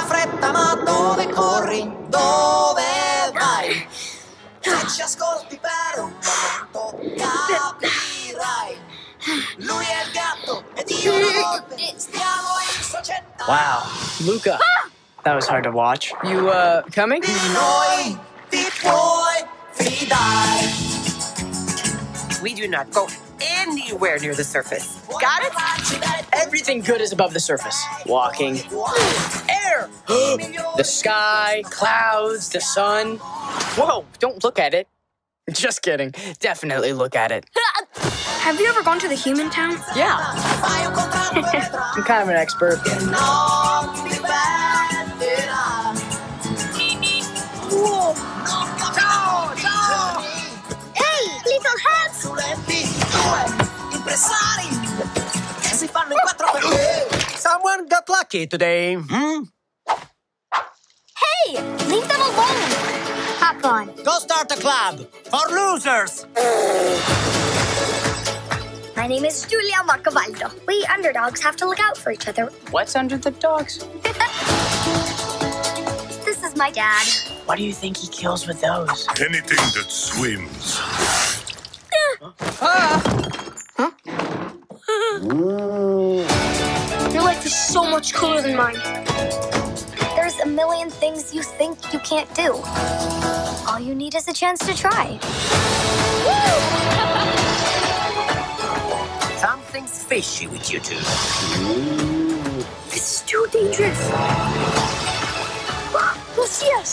tanta fretta, ma dove corri? Dove vai? Se ci ascolti per un momento capirai. Lui è il gatto ed io la volpe, stiamo in società. Wow, Luca. That was hard to watch. You, uh, coming? Di noi ti puoi fidare. We do not go anywhere near the surface. Got it? Everything good is above the surface. Walking, air, the sky, clouds, the sun. Whoa, don't look at it. Just kidding. Definitely look at it. Have you ever gone to the human town? Yeah, Fai un contratto vedrai I'm kind of an expert. che lucky today. Hmm? Hey, leave them alone! Hop on. Go start a club for losers. My name is Giulia Marcovaldo. We underdogs have to look out for each other. What's under the dogs? This is my dad. What do you think he kills with those? Anything that swims. Your life is so much cooler than mine. There's a million things you think you can't do. All you need is a chance to try. Something's fishy with you two. This is too dangerous. You'll.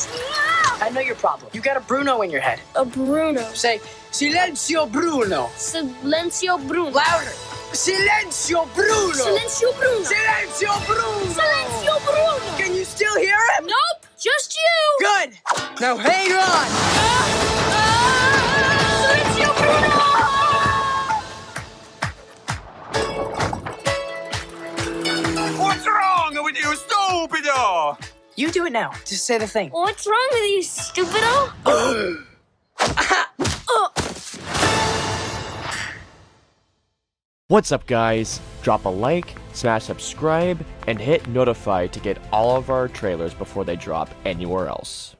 I know your problem. You got a Bruno in your head. A Bruno. Say, Silenzio Bruno. Silencio Bruno. Louder. Silenzio Bruno. Silencio Bruno. Silenzio Bruno. Silencio Bruno. Can you still hear him? Nope, just you. Good. Now hang on. Silencio Bruno. What's wrong with you, stupido? You do it now. Just say the thing. What's wrong with you, stupido? What's up, guys? Drop a like, smash subscribe, and hit notify to get all of our trailers before they drop anywhere else.